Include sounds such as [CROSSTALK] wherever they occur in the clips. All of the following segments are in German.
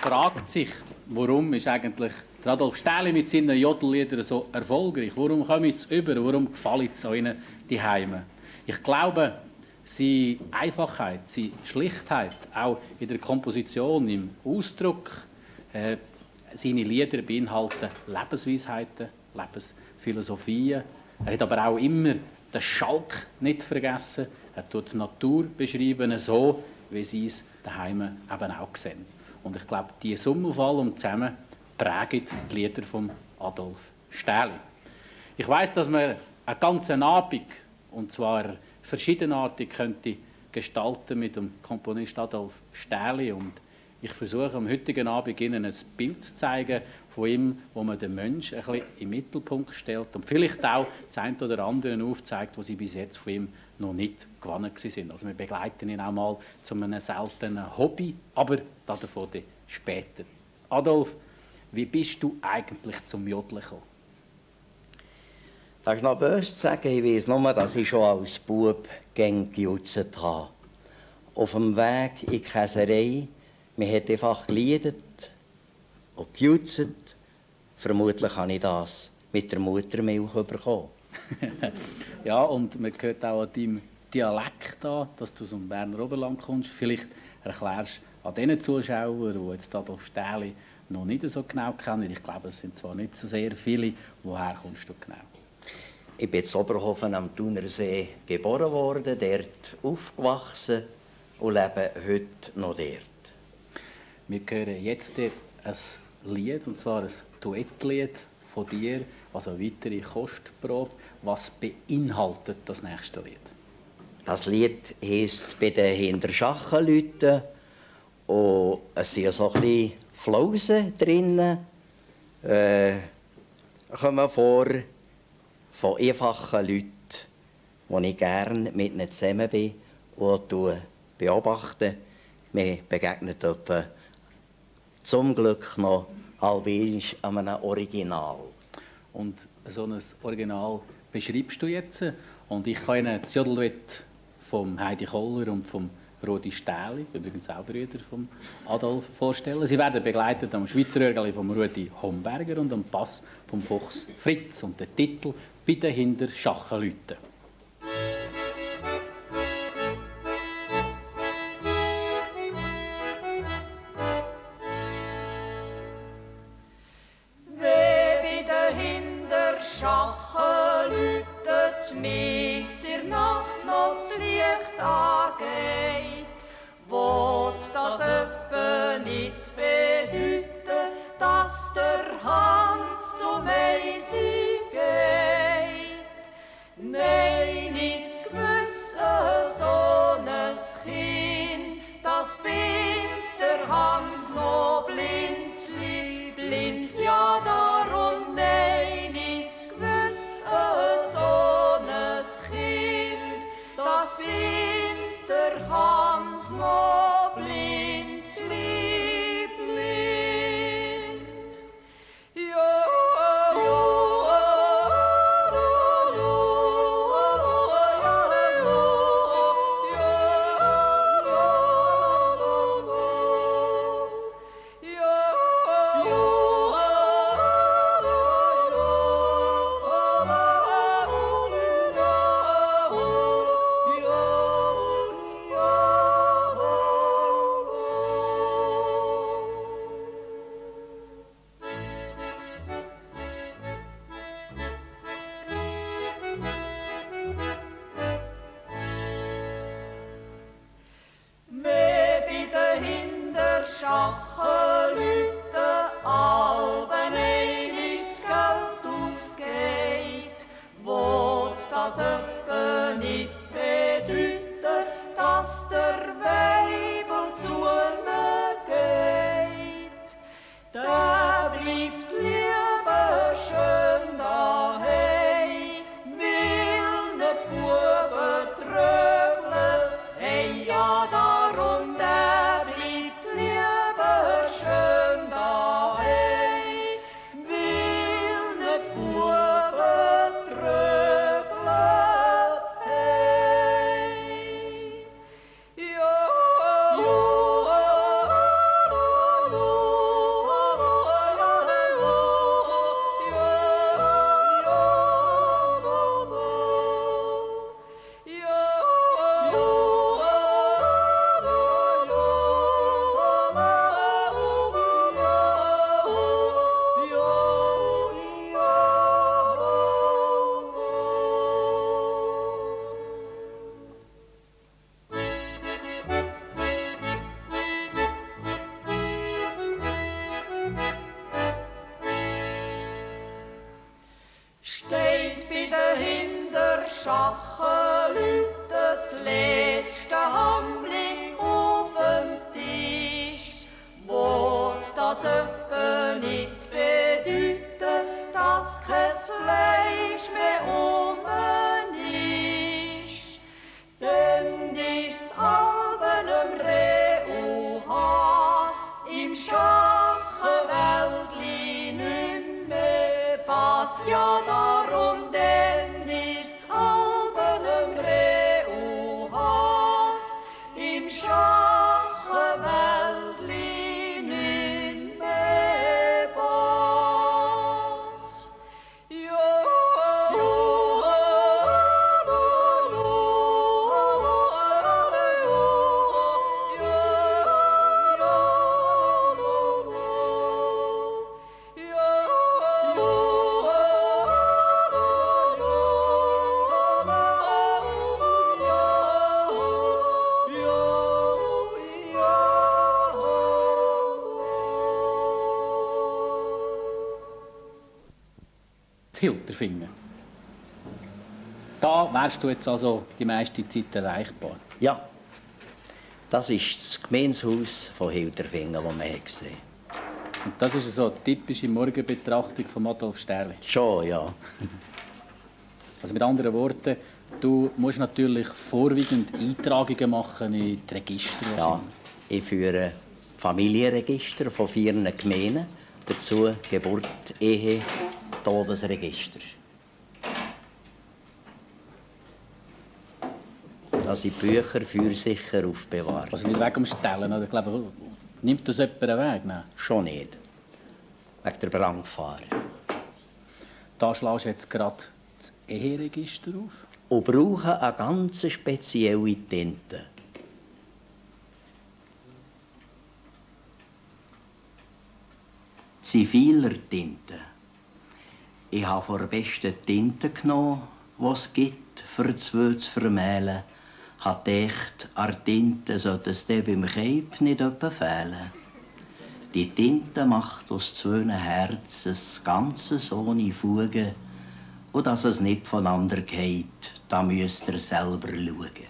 Fragt sich, warum ist eigentlich Adolf Stähli mit seinen Jodelliedern so erfolgreich? Warum kommen sie über? Warum gefallen sie ihnen die Heime? Ich glaube, seine Einfachheit, seine Schlichtheit, auch in der Komposition, im Ausdruck, äh, seine Lieder beinhalten Lebensweisheiten, Lebensphilosophien. Er hat aber auch immer den Schalk nicht vergessen. Er tut die Natur beschreiben, so wie sie es daheim eben auch sehen. Und ich glaube, die Summe auf allem zusammen prägen die Lieder von Adolf Stähli. Ich weiß, dass man einen ganzen Abend, und zwar verschiedenartig, könnte gestalten mit dem Komponist Adolf Stähli und ich versuche am heutigen Abend Ihnen ein Bild zu zeigen von ihm, wo man den Menschen ein bisschen im Mittelpunkt stellt und vielleicht auch das eine oder andere aufzeigt, was Sie bis jetzt von ihm noch nicht gewonnen sind. Also wir begleiten ihn auch mal zu einem seltenen Hobby, aber davon später. Adolf, wie bist du eigentlich zum Jodeln gekommen? Das ist noch böse zu sagen. Ich weiß nur, dass ich schon als Bub gejutzt habe. Auf dem Weg in die Käserei man hat einfach geliedet und gejutzt. Vermutlich habe ich das mit der Muttermilch bekommen. [LAUGHS] ja, und man hört auch an deinem Dialekt an, dass du aus dem Berner Oberland kommst. Vielleicht erklärst du an den Zuschauern, die jetzt Adolf Stähli noch nicht so genau kennen, ich glaube, es sind zwar nicht so sehr viele, woher kommst du genau? Ich bin in Oberhofen am Thunersee geboren worden, dort aufgewachsen und lebe heute noch dort. Wir hören jetzt ein Lied, und zwar ein Duettlied von dir, also eine weitere Kostprobe. Was beinhaltet das nächste Lied? Das Lied heisst «Bei den Hinterschachenleuten» und es sind so ein bisschen Flausen drin. Äh, kommen vor von einfachen Leuten, die ich gerne mit ihnen zusammen bin und beobachte. Mir begegnet etwa zum Glück noch halbwegs an einem Original. Und so ein Original beschreibst du jetzt. Und ich kann Ihnen das Jodelwett von Heidi Koller und vom Rodi Stähli, übrigens auch Brüder von Adolf, vorstellen. Sie werden begleitet am Schweizer Örgeli von Rudi Homberger und am Pass vom Fuchs Fritz. Und der Titel «Bitte hinter Schachenleuten». Zu Hilterfingen. Da wärst du jetzt also die meiste Zeit erreichbar. Ja, das ist das Gemeinshaus von Hilderfingen, das wir haben gesehen Und das ist so eine typische Morgenbetrachtung von Adolf Sterli. Schon, ja. [LAUGHS] Also mit anderen Worten, du musst natürlich vorwiegend Eintragungen machen in die Register. ja. Ich führe Familienregister von vier Gemeinden, dazu Geburt, Ehe, Todesregister. Das sind Bücher für sicher aufbewahrt. Also nicht wegen Stellen. Oder? Ich glaube, nimmt das jemand Weg? Nein. Schon nicht. Wegen der Brandgefahr. Da schlägst du jetzt gerade das Eheregister auf. Und brauchen eine ganz spezielle Tinte. Ziviler Tinte. Ich habe von der besten Tinte genommen, die es gibt, für zwei zu vermählen. Hat gedacht, an Tinte sollte es dir beim Keib nicht fehlen. Die Tinte macht aus zwei Herzen das Ganze ohne Fugen. Und dass es nicht voneinander geht, da müsst ihr selber schauen.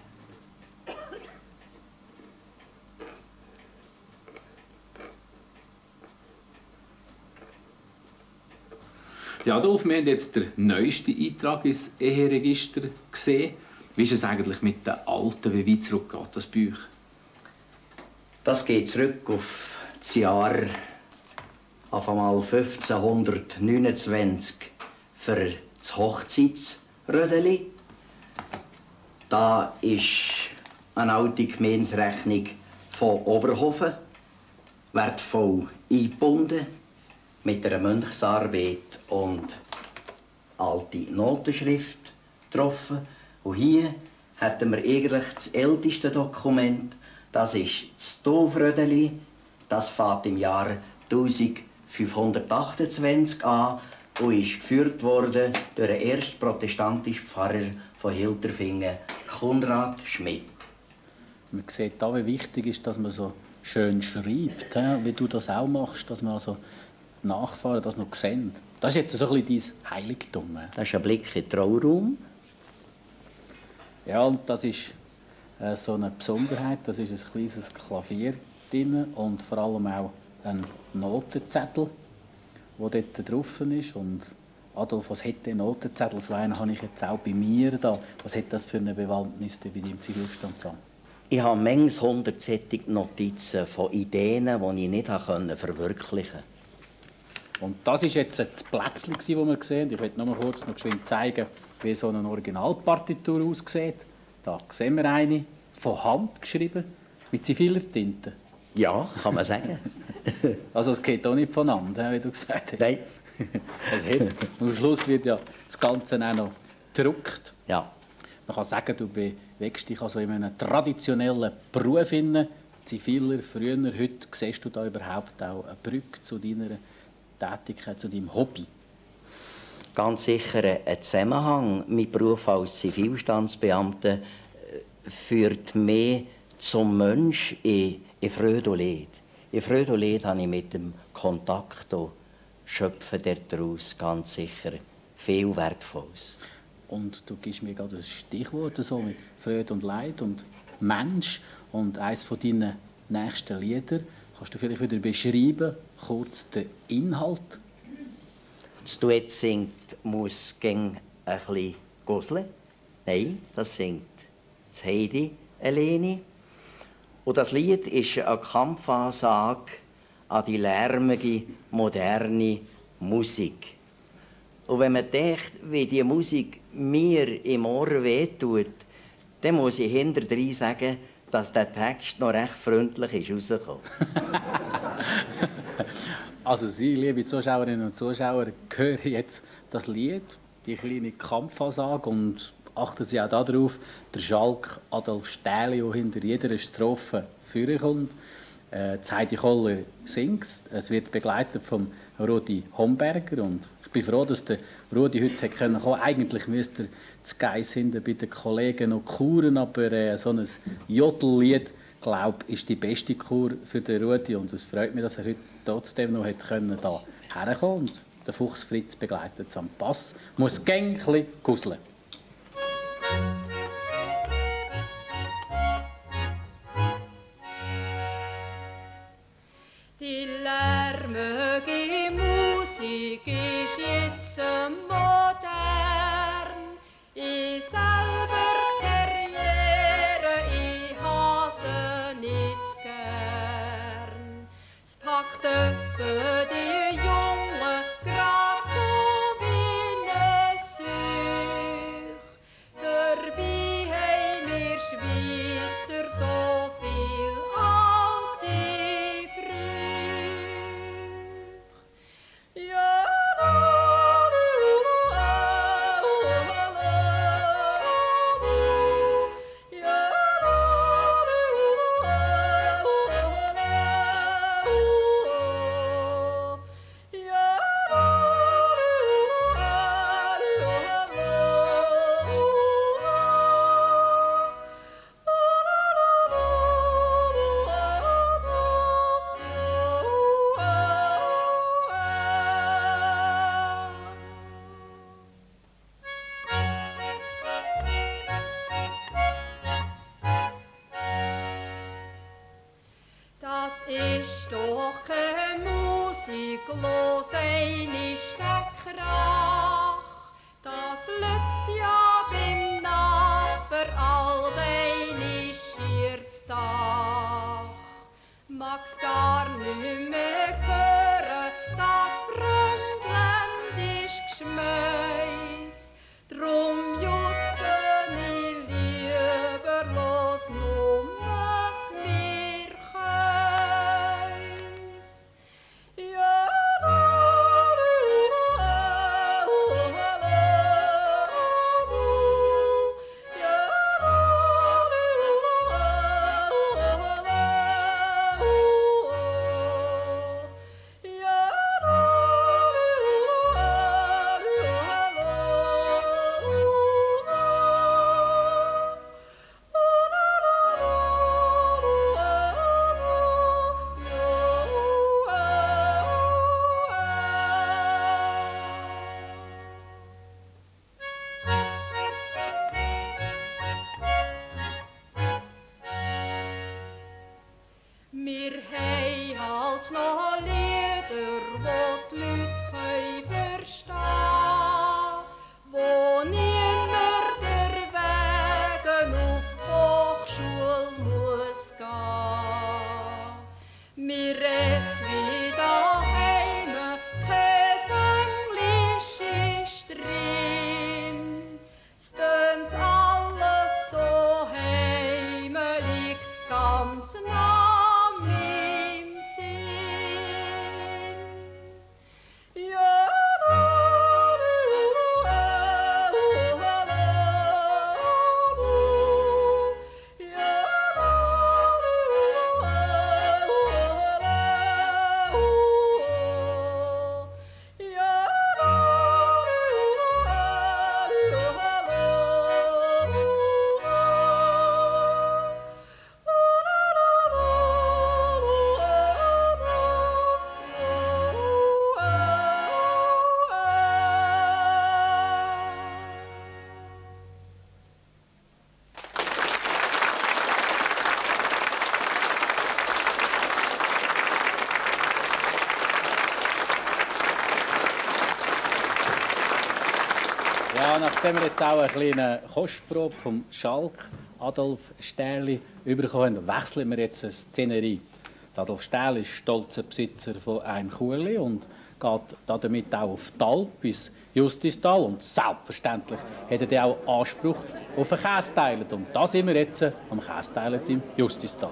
Ja, Adolf, wir haben jetzt den neuesten Eintrag ins Eheregister gesehen. Wie ist es eigentlich mit den alten? Wie weit zurück geht das bei euch? Das geht zurück auf das Jahr auf einmal 1529 für das Hochzeitsrödeli. Da ist eine alte Gemeinsrechnung von Oberhofen wertvoll eingebunden mit einer Mönchsarbeit und alte Notenschrift getroffen. Und hier hätten wir eigentlich das älteste Dokument. Das ist das Dovrödeli. Das fängt im Jahr 1528 an und ist geführt worden durch den ersten protestantischen Pfarrer von Hilterfingen, Konrad Schmidt. Man sieht da, wie wichtig ist, dass man so schön schreibt, wie du das auch machst, dass man also Nachfahren das noch sehen. Das ist jetzt so ein bisschen dein Heiligtum. Das ist ein Blick in den Trauraum. Ja, und das ist äh, so eine Besonderheit. Das ist ein kleines Klavier drin und vor allem auch ein Notenzettel, der dort drauf ist. Und Adolf, was hat der Notenzettel? So einen habe ich jetzt auch bei mir da. Was hat das für eine Bewandtnis bei deinem Zivilstandsamt? Ich habe manches hundertsättig Notizen von Ideen, die ich nicht verwirklichen konnte. Und das ist jetzt das Plätzchen, das wir gesehen haben. Ich will noch mal kurz noch geschwind zeigen, wie so eine Originalpartitur aussieht. Da sehen wir eine, von Hand geschrieben, mit ziviler Tinte. Ja, kann man sagen. [LAUGHS] Also es geht auch nicht voneinander, wie du gesagt hast. Nein. [LAUGHS] Es hat. Am Schluss wird ja das Ganze auch noch gedruckt. Ja. Man kann sagen, du bewegst dich also in einem traditionellen Beruf. Ziviler, früher, heute siehst du da überhaupt auch eine Brücke zu deiner Tätigkeit, zu deinem Hobby. Ganz sicher ein Zusammenhang. Mein Beruf als Zivilstandsbeamter äh, führt mich zum Mensch in, in Freude und Leid. In Freude und Leid habe ich mit dem Kontakt und schöpfe daraus ganz sicher viel Wertvolles. Und du gibst mir gerade ein Stichwort so mit Freude und Leid und Mensch. Und eines von deinen nächsten Lieder kannst du vielleicht wieder beschreiben, kurz den Inhalt? Das Duett singt muss gegen ein bisschen Gosle. Nein, das singt das Heidi Eleni. Und das Lied ist eine Kampfansage an die lärmige, moderne Musik. Und wenn man denkt, wie die Musik mir im Ohr wehtut, dann muss ich hinterdrein sagen, dass der Text noch recht freundlich ist rausgekommen. [LAUGHS] also Sie, liebe Zuschauerinnen und Zuschauer, hören jetzt das Lied, die kleine Kampfansage und achten Sie auch darauf, der Schalk Adolf Stähli, der hinter jeder Strophe vorkommt. Äh, Heidi Koller singt es. wird begleitet von Rudi Homberger und ich bin froh, dass der Rudi heute kommen konnte. Eigentlich müsste er zu Geiss hinten bei den Kollegen noch kuren, aber äh, so ein Jodellied, glaube ist die beste Kur für den Rudi und es freut mich, dass er heute trotzdem noch hat können, da der Fuchs Fritz begleitet am Pass. Muss gängli gusseln. Nachdem wir jetzt auch eine kleine Kostprobe vom Schalk Adolf Sterli bekommen haben, wechseln wir jetzt eine Szenerie. Adolf Sterli ist stolzer Besitzer von einem Kuhli und geht damit auch auf die Alp bis Justistal. Und selbstverständlich hat er auch Anspruch auf ein Kästeilen. Und da sind wir jetzt am Kästeilen im Justistal.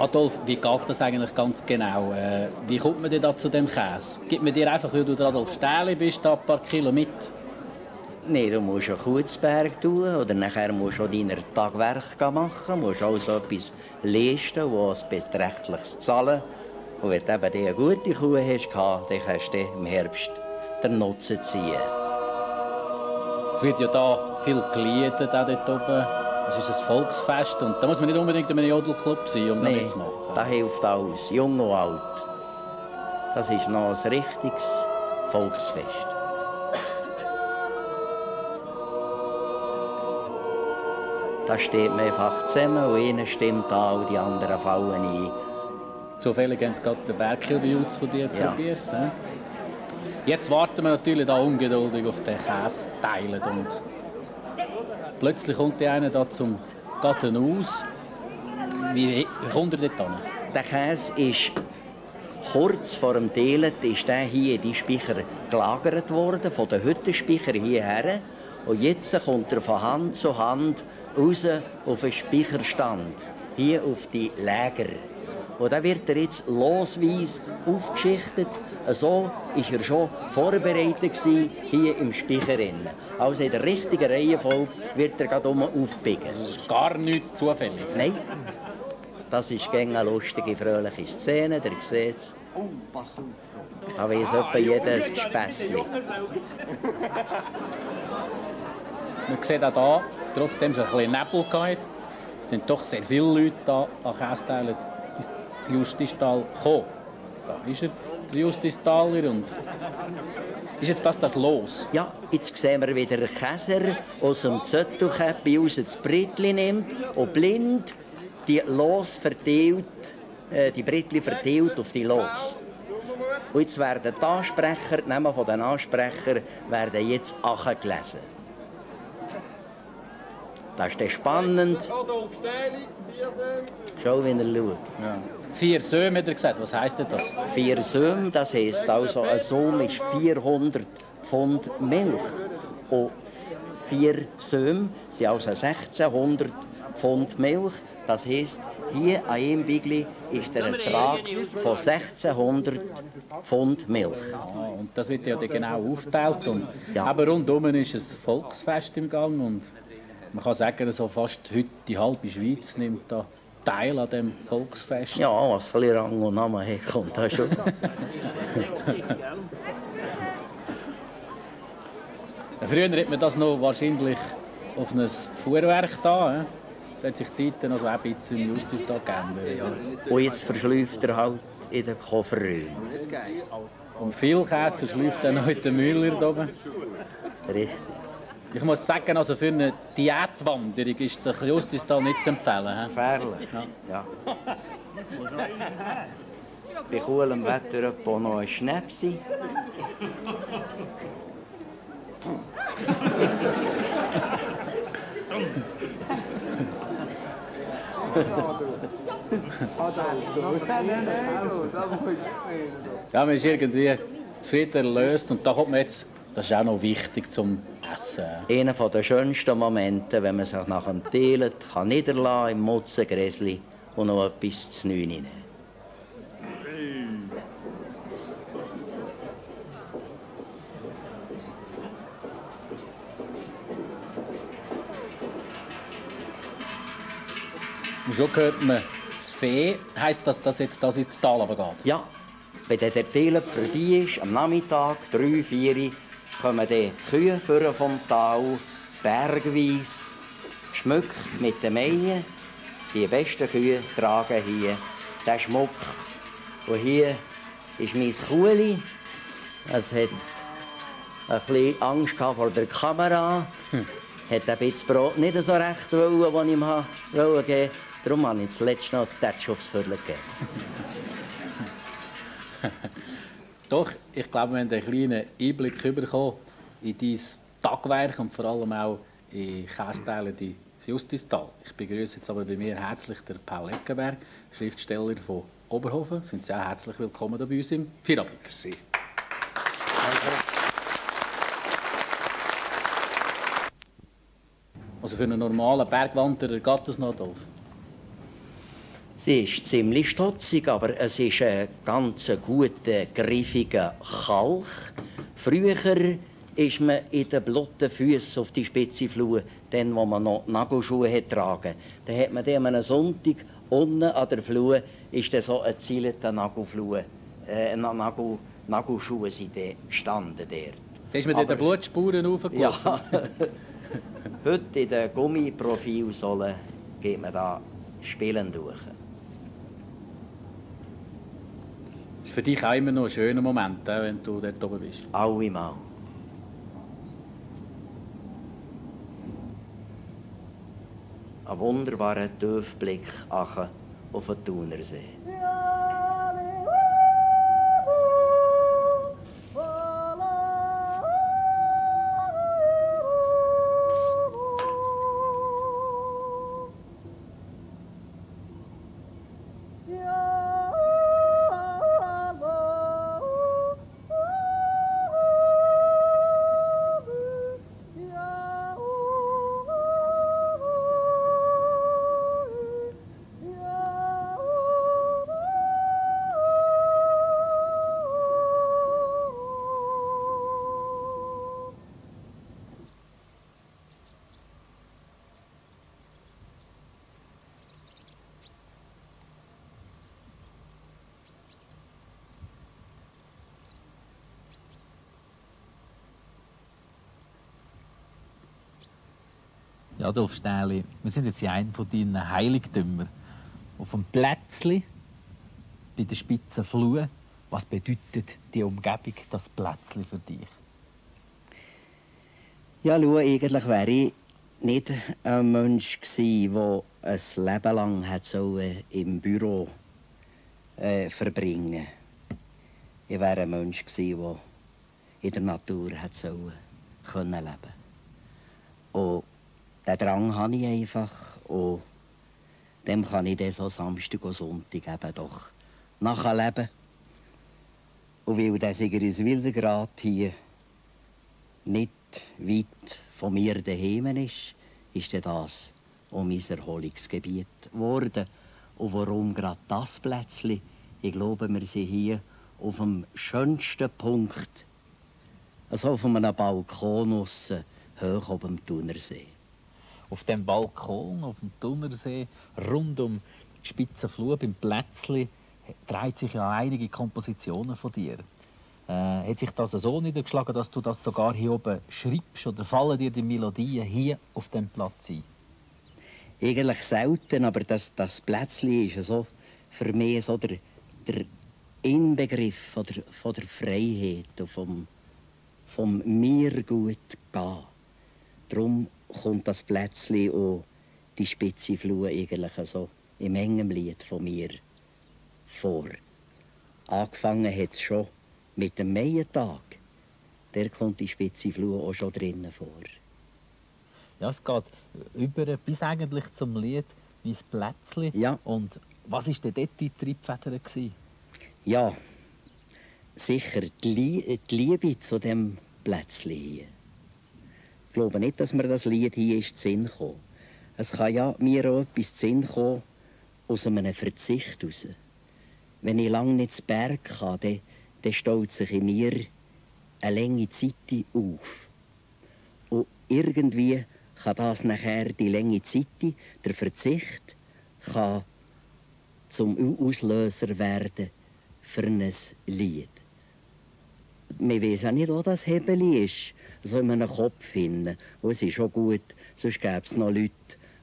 Adolf, wie geht das eigentlich ganz genau? Äh, wie kommt man denn da zu dem Käse? Gibt man dir einfach, weil du der Adolf Stähli bist, da ein paar Kilo mit? Nein, du musst auch Kutzberg tun oder nachher musst du deine Tagwerk machen. Du musst auch so etwas leisten, wo es beträchtliches zahlen. Und wenn du eben eine gute Kuh hast, dann kannst du im Herbst den Nutzen ziehen. Es wird ja da viel geliedet, auch dort oben. Es ist ein Volksfest und da muss man nicht unbedingt in einem Jodelclub sein, um da Nein, mitzumachen. das hilft alles, jung und alt. Das ist noch ein richtiges Volksfest. Da steht man einfach zusammen und einer stimmt an und die anderen fallen ein. Zufällig haben sie gerade den Werkelwilz von dir Ja. probiert. hä? Jetzt warten wir natürlich da ungeduldig auf den Käse teilen und plötzlich kommt der eine da zum Gatten aus. Wie, wie kommt er dort hin? Der Käse ist kurz vor dem Teilen ist der hier die Speicher gelagert worden, von den Hüttenspeicher hierher. Und jetzt kommt er von Hand zu Hand raus auf den Speicherstand, hier auf die Läger. Und dann wird er jetzt losweise aufgeschichtet. So war er schon vorbereitet hier im Speicher. innen. Also in der richtigen Reihenfolge wird er gerade aufbiegen. Das ist gar nicht zufällig. Nein, das ist gäng eine lustige, fröhliche Szene, ihr seht es. Da weiss etwa jeder ein Gespässli. Man sieht auch hier, trotzdem es ein bisschen Nebel gab, sind doch sehr viele Leute da an Kästeilen ins Justistal gekommen. Da ist er, der Justistaler. Und ist jetzt das das Los? Ja, jetzt sehen wir wieder einen Käser aus dem Zettelkäppi raus das Brittli nimmt und blind die Los verteilt, äh, die Brittli verteilt auf die Los. Und jetzt werden die Ansprecher, die Namen von den Ansprechern, werden jetzt gelesen. Das ist spannend. Schau, wie er schaut. Ja. Vier Söhne, hat er gesagt. Was heisst denn das? Vier Söhne, das heisst also, ein Sohn ist 400 Pfund Milch. Und vier Söhne sind also 1600 Pfund Milch. Das heisst, hier an einem Bigli ist der Ertrag von 1600 Pfund Milch. Ah, und das wird ja dann genau aufgeteilt. Und Ja. Aber rundum ist ein Volksfest im Gang. Und man kann sagen, so fast heute die halbe Schweiz nimmt da teil an dem Volksfest. Ja, was ein bisschen Rang und Namen hat, kommt da [LAUGHS] schon. Früher hat man das noch wahrscheinlich auf ein Fuhrwerk da. Da hat sich die Zeit also auch ein bisschen im Justistag geändert. Und jetzt verschläuft er halt in den Kofferräumen. Und viel Käse verschläuft dann noch in den Müller da oben. Richtig. Ich muss sagen, also für eine Diätwanderung ist der Justistal nicht zu empfehlen. Gefährlich. Ja. Bei coolem Wetter etwa noch ein Schnäpsi. Ja, man ist irgendwie zufrieden erlöst und da kommt man jetzt, das ist auch noch wichtig zum Essen. Einer der schönsten Momente, wenn man sich nach dem Teilen kann niederlassen im Mutzengräsli und noch etwas zu neun nehmen. Und schon hört man, das Fee heisst, dass das jetzt das ins Tal runtergeht. Ja, wenn der Teilen vorbei ist, am Nachmittag, drei, vier, kommen die Kühe vom Tal, bergweise, geschmückt mit den Meien. Die besten Kühe tragen hier den Schmuck. Und hier ist mein Kuhli. Es hat ein bisschen Angst vor der Kamera. Hat ein bisschen Brot nicht so recht wollen, das ich ihm wollte geben. Darum habe ich zuletzt noch Touch aufs Viertel gegeben. [LAUGHS] Doch, ich glaube, wir haben einen kleinen Einblick bekommen in dein Tagwerk und vor allem auch in Kästeile des Justistal. Ich begrüße jetzt aber bei mir herzlich den Paul Eckenberg, Schriftsteller von Oberhofen. Sind Sie auch herzlich willkommen bei uns im Feierabend. Also für einen normalen Bergwanderer geht das noch doof. Sie ist ziemlich stotzig, aber es ist ein ganz guter, griffiger Kalk. Früher ist man in den blotten Füßen auf die spitze Flur, dann, wo man noch Nagelschuhe hat tragen. Dann hat man dann an einem Sonntag unten an der Flur ist dann so ein zielter Nagelflur, äh, Na- Nagel, Nagelschuhe sind dann gestanden dort. Da ist man Aber- die Blutspuren hochgelaufen. Ja. [LAUGHS] Heute in den Gummiprofilsohlen geht man da spielen durch. Das ist für dich auch immer noch ein schöner Moment, äh, wenn du dort oben bist. Allemal. Ein wunderbarer Tiefblick achen auf den Thunersee. Ja, Adolf Stähli, wir sind jetzt in einem von deinen Heiligtümern. Auf dem Plätzli, bei der spitzen Flur. Was bedeutet die Umgebung, das Plätzli für dich? Ja, schau, eigentlich wäre ich nicht ein Mensch gewesen, der ein Leben lang im Büro äh, verbringen Ich wäre ein Mensch gewesen, der in der Natur hat sollen leben. Und den Drang habe ich einfach. Und dem kann ich dann so Samstag und Sonntag eben doch nachleben. Und weil der Sigriswilder gerade hier nicht weit von mir daheim ist, ist das auch mein Erholungsgebiet geworden. Und warum gerade das Plätzchen? Ich glaube, wir sind hier auf dem schönsten Punkt, also auf einem Balkon aussen, hoch oben am Thunersee. Auf dem Balkon, auf dem Thunersee, rund um die spitze Flur beim Plätzli, dreht sich ja einige Kompositionen von dir. Äh, hat sich das so niedergeschlagen, dass du das sogar hier oben schreibst oder fallen dir die Melodien hier auf dem Platz ein? Eigentlich selten, aber das, das Plätzchen ist ja so für mich so der, der Inbegriff von der, von der Freiheit und vom, vom mir gut gehen. Darum kommt das Plätzchen und die spitze Flur eigentlich so in engem Lied von mir vor. Angefangen hat es schon mit dem Maientag. Der kommt die spitze Flur auch schon drinnen vor. Ja, es geht über bis eigentlich zum Lied «Mein Plätzli». Ja. Und was war denn dort die Triebfeder? Ja, sicher die, Lie die Liebe zu dem Plätzchen hier. Ich glaube nicht, dass mir das Lied hier ist Sinn gekommen. Es kann ja mir auch etwas Sinn kommen aus einem Verzicht heraus. Wenn ich lange nicht zu Berg kann, dann, dann staut sich in mir eine lange Zeit auf. Und irgendwie kann das nachher, die lange Zeit, der Verzicht, kann zum Au- Auslöser werden für ein Lied. Man weiß auch nicht, wo das Hebel ist. So in einem Kopf finden. Und es ist schon gut, sonst gäbe es noch Leute,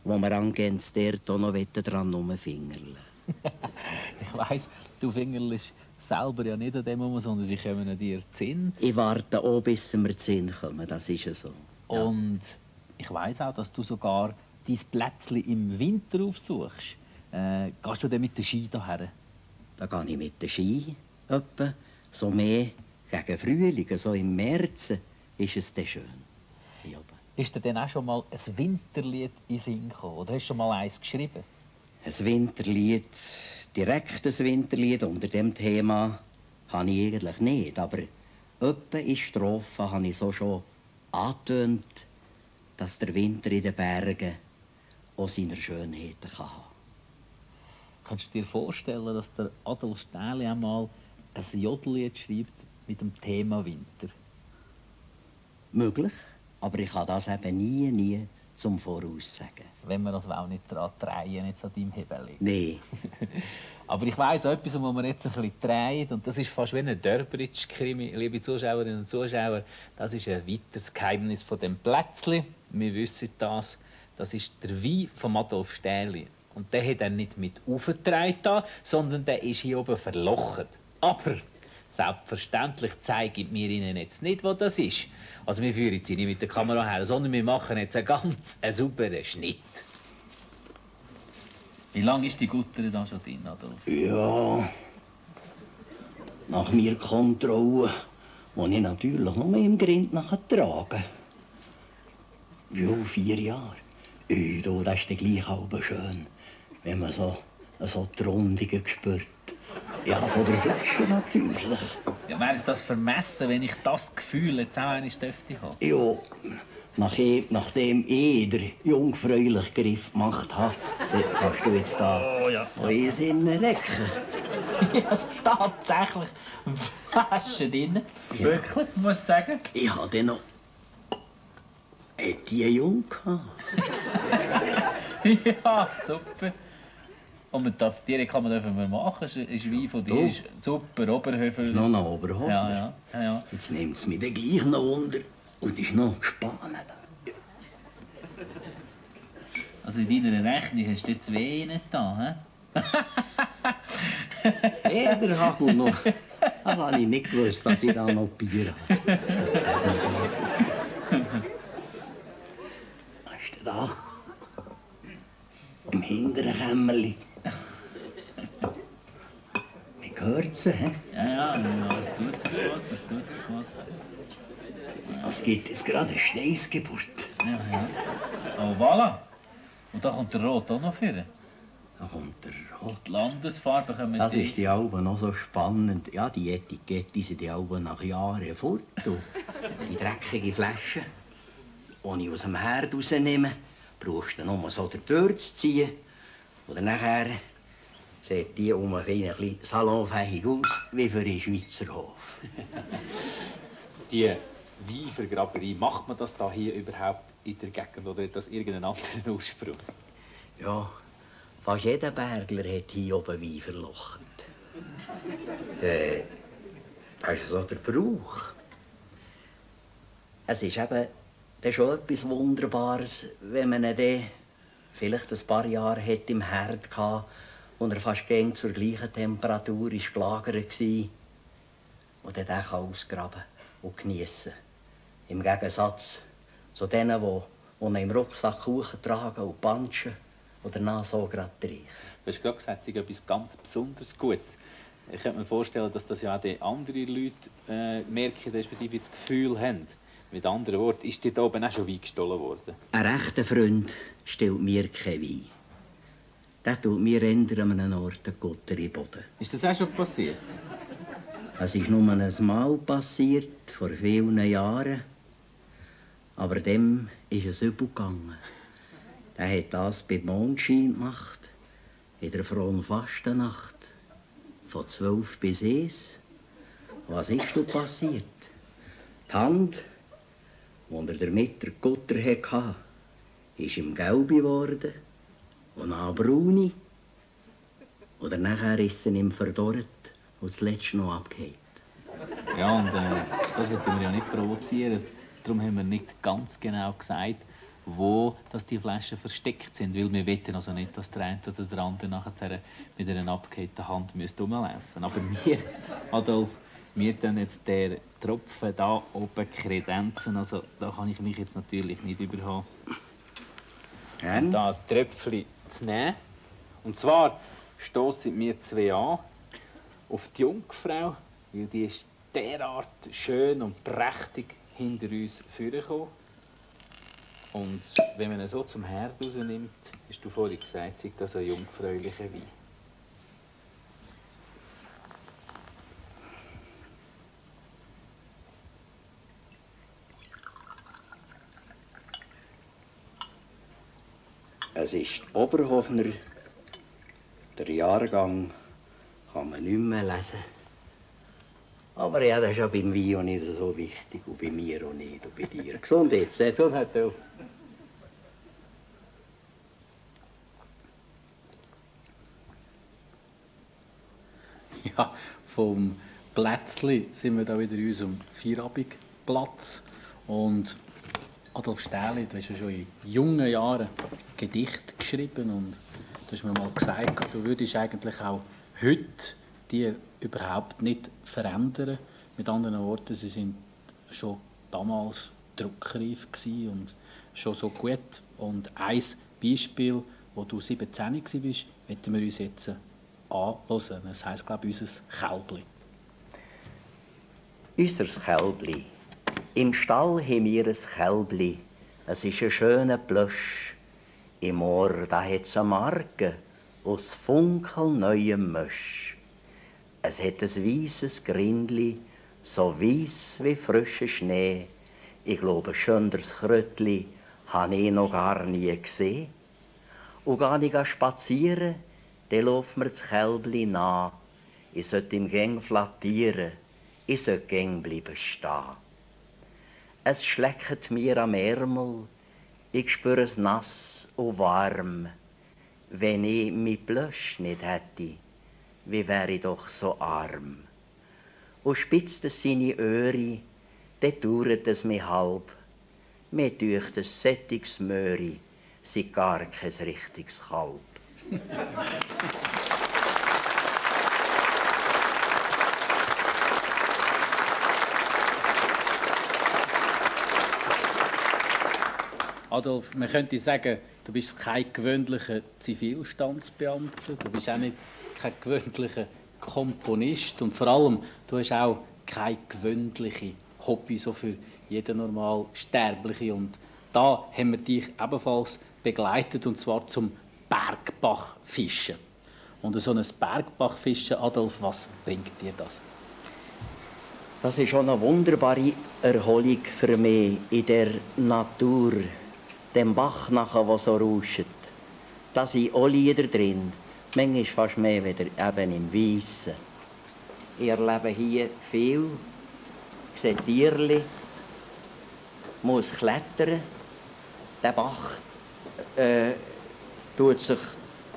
die mir angehend dort auch noch dran rumfingerle. [LAUGHS] Ich weiss, du fingerlisch selber ja nicht an dem herum, sondern sie kommen dir zu Sinn. Ich warte auch, bis zu Sinn kommen. Das ist ja so. Ja. Und ich weiß auch, dass du sogar dein Plätzchen im Winter aufsuchst. Äh, gehst du dann mit den Ski daher? Da gehe ich mit den Ski etwa so mehr gegen Frühling, so im März, ist es dann schön. Ist dir denn auch schon mal ein Winterlied in Sinn gekommen? Oder hast du schon mal eins geschrieben? Ein Winterlied, direkt ein Winterlied unter dem Thema, habe ich eigentlich nicht. Aber etwa in Strophen habe ich so schon angetönt, dass der Winter in den Bergen auch seine Schönheiten kann haben. Kannst du dir vorstellen, dass der Adolf Stähli einmal ein Jodellied schreibt mit dem Thema Winter? Möglich, aber ich kann das eben nie, nie zum Voraussagen. Wenn wir uns auch nicht daran drehen, jetzt an deinem Hebel. Nein, [LAUGHS] Aber ich weiss auch etwas, wo wir jetzt ein bisschen drehen, und das ist fast wie ein Dörbritsch-Krimi, liebe Zuschauerinnen und Zuschauer. Das ist ein weiteres Geheimnis von dem Plätzli. Wir wissen das. Das ist der Wein von Adolf Stähli. Und der hat er nicht mit aufgetragen, sondern der ist hier oben verlochen. Aber selbstverständlich zeigen wir Ihnen jetzt nicht, wo das ist. Also wir führen sie nicht mit der Kamera her, sondern wir machen jetzt einen ganz sauberen Schnitt. Wie lange ist die Gutter da schon drin, Adolf? ja. Nach mir Kontrolle, die ich natürlich noch mehr im Grind trage. Ja, vier Jahre. Ui, du, das ist gleich halb schön, wenn man so, so die Rundungen spürt. Ja, von der Flasche natürlich. Ja, wäre es das vermessen, wenn ich das Gefühl jetzt auch eine Stöfte habe? Ja, nachdem, nachdem ich den jungfräulichen Griff gemacht habe, kannst du jetzt da Oh ja. eure Sinne recken. [LAUGHS] Ja, es ist tatsächlich Flaschen drin. Wirklich, muss ich sagen. Ich habe dann noch... Hat die jung gehabt? [LAUGHS] Ja, super. Und man darf, die kann man dürfen wir machen. Ist, ist Wein von dir ist super, Oberhöfel. Noch ein Oberhof. Ja, ja, ja, ja. Jetzt nimmt es mich dann gleich noch Wunder und ist noch gespannt. Also in deiner Rechnung hast du jetzt Wehe nicht da, hä? Jeder hat gut noch. Das habe ich nicht gewusst, dass ich da noch Bier habe. Was ist denn da? Im hinteren Kämmerli. Man hört sie, hä? Ja, ja, es tut sich was, es tut sich was. Es gibt jetzt gerade eine Steinsgeburt. Ja, ja. Oh, voilà. Und da kommt der Rot auch noch vor. Da kommt der Rot. Die Landesfarbe kommen Das ist die Alben noch so spannend. Ja, die Etikette sind die Alben nach Jahren fort. Die dreckige Flasche, die ich aus dem Herd rausnehme, nur so der Tür zu ziehen. Oder nachher sieht die um ein bisschen salonfähig aus, wie für einen Schweizer Hof. [LAUGHS] Die Weinvergraberei, macht man das da hier überhaupt in der Gegend oder hat das irgendeinen anderen Ursprung? [LAUGHS] Ja, fast jeder Bergler hat hier oben Wein verlochend. Äh, das ist so der Brauch. Es ist eben das ist schon etwas Wunderbares, wenn man ihn vielleicht ein paar Jahre hat im Herd hatte und er fast gäng zur gleichen Temperatur ist gelagert war und dann den ausgraben und geniessen. Im Gegensatz zu denen, die, im Rucksack Kuchen tragen und punchen oder nach so gerade trinken. Du hast gerade gesagt, es ist etwas ganz besonders Gutes. Ich könnte mir vorstellen, dass das ja auch andere Leute äh, merken, respektive das Gefühl haben. Mit anderen Worten, ist dir da oben auch schon Wein gestohlen worden? Ein rechter Freund stellt mir keinen Wein. Der tut mir eher an einem Ort einen Gutter Boden. Ist das auch schon passiert? Es ist nur ein Mal passiert, vor vielen Jahren. Aber dem ist es übel gegangen. Der hat das bei Mondschein gemacht, in der frohen Fastennacht, von zwölf bis eins. Was ist da passiert? Die Hand, die er damit der Gutter hatte, ist ihm gelb geworden und dann braune. Oder nachher ist sie ihm verdorrt und zuletzt noch abgeht. Ja, und äh, das wollten wir ja nicht provozieren. Darum haben wir nicht ganz genau gesagt, wo dass die Flaschen versteckt sind. Weil wir wollen also nicht, dass der eine oder der andere nachher mit einer abgehenden Hand müsste rumlaufen Aber wir, Adolf, wir tun jetzt den Tropfen da oben kredenzen. Also da kann ich mich jetzt natürlich nicht überhaben, Gern? Das Tröpfchen zu nehmen. Und zwar stoßen wir zwei an auf die Jungfrau, weil die ist derart schön und prächtig hinter uns vorgekommen. Und wenn man ihn so zum Herd rausnimmt, hast du vorhin gesagt, sei das ein jungfräulicher Wein. Es ist Oberhofner. Der Jahrgang kann man nicht mehr lesen. Aber ja, das ist ja beim Wein nicht so wichtig. Und bei mir auch nicht. Und bei dir. Gesundheit. sehr Gesundheit. Ja, vom Plätzli sind wir da wieder in unserem Feierabendplatz. Und Adolf Stähli, du hast ja schon in jungen Jahren Gedicht geschrieben und du hast mir mal gesagt, du würdest eigentlich auch heute die überhaupt nicht verändern. Mit anderen Worten, sie sind schon damals druckreif und schon so gut. Und ein Beispiel, wo du 17 warst, möchten wir uns jetzt anhören. Das heisst, glaube ich, unser Kälbli. Unser Kälbli. Im Stall haben wir ein Kälbli. Es ist ein schöner Plösch. Im Ohr da hat's eine Marke aus funkelneuem Mösch. Es hat ein weißes Grindli, so weiß wie frischer Schnee. Ich glaube, schöneres Krötli habe ich noch gar nie gesehen. Und geh ich spazieren, dann läuft mir das Kälbli nach. Ich sollte im Gang flattieren, ich sollte Gang bleiben stehen. Es schleckt mir am Ärmel, ich spüre es nass und warm. Wenn ich mi Blösch nicht hätte, wie wär ich doch so arm. Und spitzt es seine Öhre, dann dauert es mi halb. Mir dücht es sättiges Möri, sei gar kein richtiges Kalb. [LAUGHS] Adolf, man könnte sagen, du bist kein gewöhnlicher Zivilstandsbeamter, du bist auch nicht kein gewöhnlicher Komponist und vor allem, du hast auch kein gewöhnliche Hobby, so für jeden normal Sterbliche. Und da haben wir dich ebenfalls begleitet, und zwar zum Bergbachfischen. Und so ein Bergbachfischen, Adolf, was bringt dir das? Das ist schon eine wunderbare Erholung für mich in der Natur, dem Bach nachher, der so rauscht. Da sind auch Lieder drin, manchmal fast mehr wieder eben im Weissen. Ich erlebe hier viel, ich sehe Tierli, muss klettern. Der Bach äh, tut sich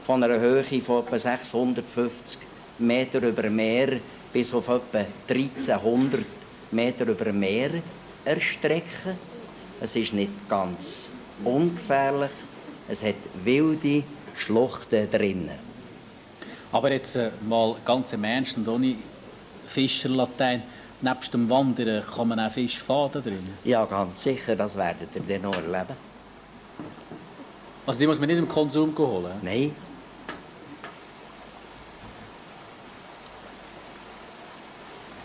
von einer Höhe von etwa 650 Meter über Meer bis auf etwa 1300 Meter über Meer erstrecken. Es ist nicht ganz ungefährlich. Es hat wilde Schluchten drinnen. Aber jetzt äh, mal ganz im Ernst und ohne Fischerlatein. Nebst dem Wandern kann man auch Fisch faden drin. Ja, ganz sicher, das werdet ihr dann noch erleben. Also die muss man nicht im Konsum holen. Nein,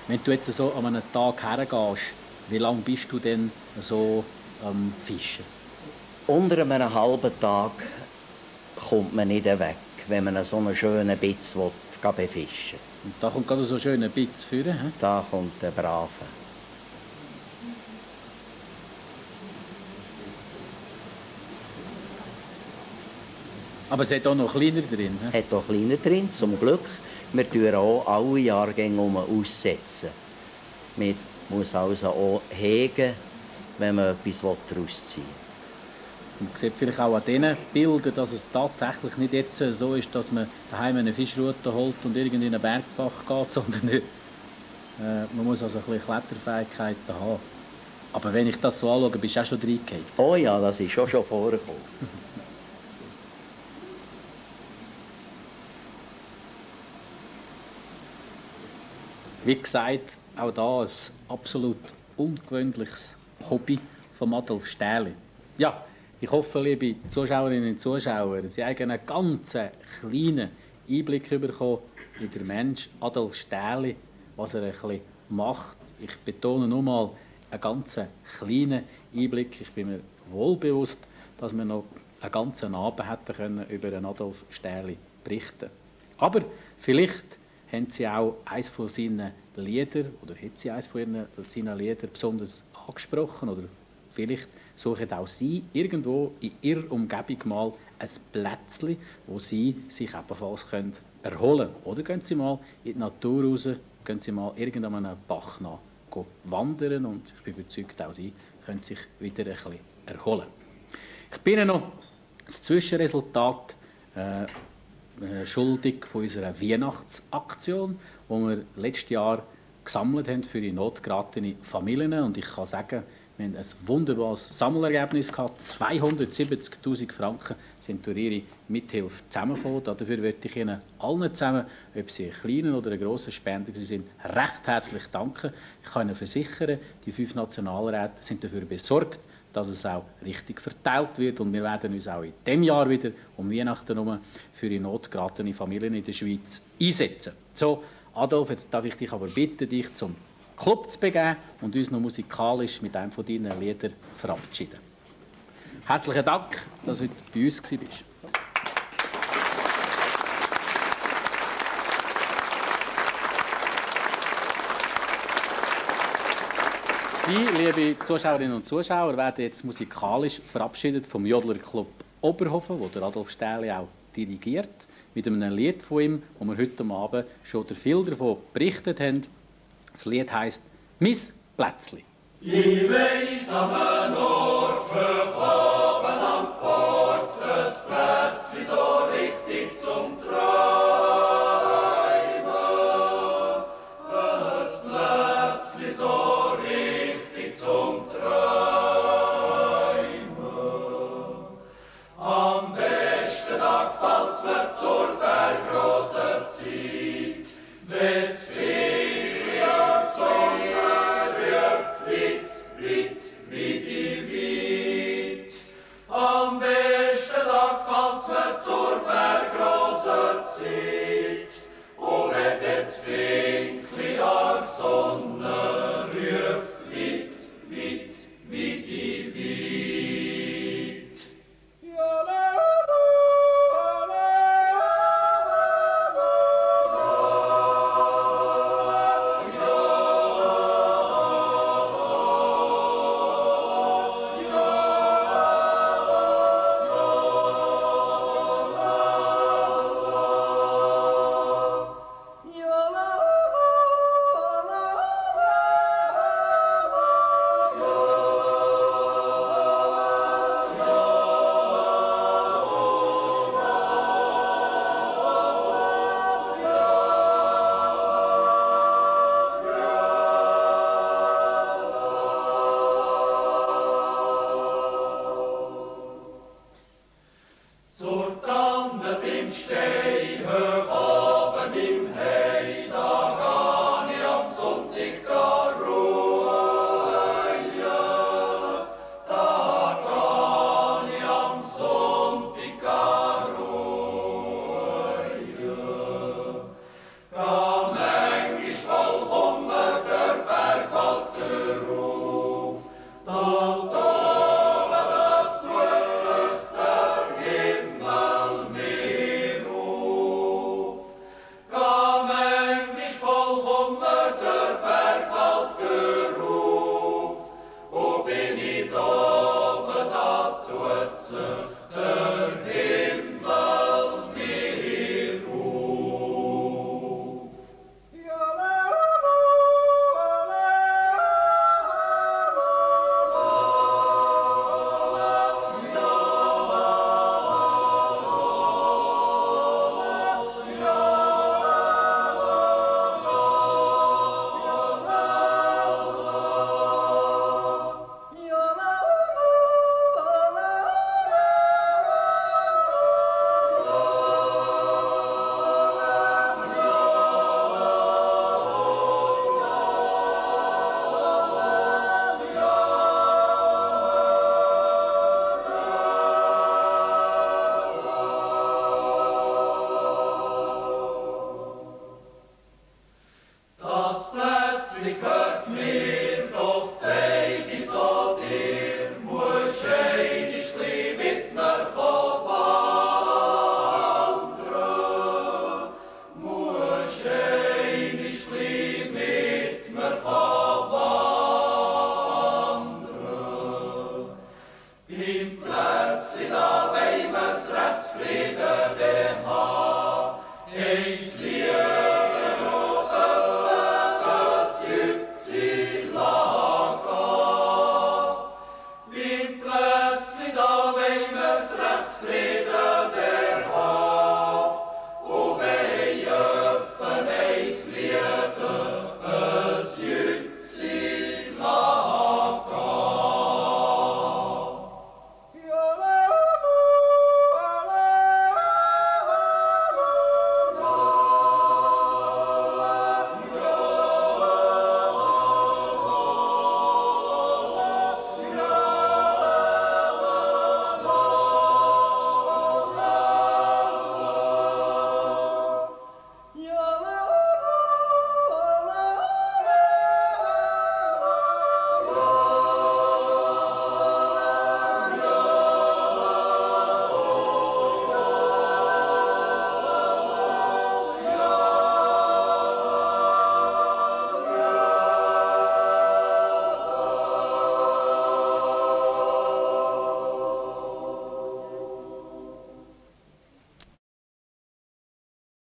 Wenn du jetzt so an einem Tag hergehst, wie lange bist du denn so am Fischen? Unter einem halben Tag kommt man nicht weg, wenn man so einen schönen Bitz will, befischen Und da kommt gerade so ein Bitz führen. hä? Da kommt der Brave. Aber es hat auch noch kleiner drin. hä? Hat auch kleiner drin, zum Glück. Wir tun auch alle Jahrgänge um aussetzen. Man muss also auch hegen, wenn man etwas daraus ziehen will. Man sieht vielleicht auch an diesen Bildern, dass es tatsächlich nicht jetzt so ist, dass man daheim eine Fischrute holt und irgendwie in einen Bergbach geht, [LAUGHS] sondern äh, man muss also ein bisschen Kletterfähigkeiten haben. Aber wenn ich das so anschaue, bist du auch schon reingefallen. Oh ja, das ist auch schon vorgekommen. [LAUGHS] Wie gesagt, auch da ein absolut ungewöhnliches Hobby von Adolf Stähli. Ja, ich hoffe, liebe Zuschauerinnen und Zuschauer, Sie haben einen ganz kleinen Einblick bekommen in den Mensch Adolf Stähli, was er ein macht. Ich betone nur mal einen ganz kleinen Einblick. Ich bin mir wohl bewusst, dass wir noch einen ganzen Abend hätten können über den Adolf Sterli berichten. Aber vielleicht haben Sie auch eines von seinen Lieder oder hat Sie eines von seinen Lieder besonders angesprochen oder vielleicht suchen auch Sie irgendwo in Ihrer Umgebung mal ein Plätzchen, wo Sie sich ebenfalls können erholen können. Oder gehen Sie mal in die Natur raus, gehen Sie mal irgendeinem Bach nach wandern und ich bin überzeugt, auch Sie können sich wieder ein bisschen erholen. Ich bin Ihnen noch das Zwischenresultat äh, äh, schuldig von unserer Weihnachtsaktion, die wir letztes Jahr gesammelt haben für die notgeratene Familien. Und ich kann sagen, wir haben ein wunderbares Sammelergebnis gehabt. 270'000 Franken sind durch Ihre Mithilfe zusammengekommen. Dafür möchte ich Ihnen allen zusammen, ob Sie ein kleiner oder ein grosser Spender sind, recht herzlich danken. Ich kann Ihnen versichern, die fünf Nationalräte sind dafür besorgt, dass es auch richtig verteilt wird. Und wir werden uns auch in diesem Jahr wieder um Weihnachten herum für die notgeratene Familien in der Schweiz einsetzen. So, Adolf, jetzt darf ich dich aber bitten, dich zum Club zu begeben und uns noch musikalisch mit einem von deinen Liedern verabschieden. Herzlichen Dank, dass du heute bei uns warst. Sie, liebe Zuschauerinnen und Zuschauer, werden jetzt musikalisch verabschiedet vom Jodlerclub Oberhofen, wo der Adolf Stähli auch dirigiert, mit einem Lied von ihm, wo wir heute Abend schon viel davon berichtet haben. Das Lied heißt «Miss Plätzli». Yola,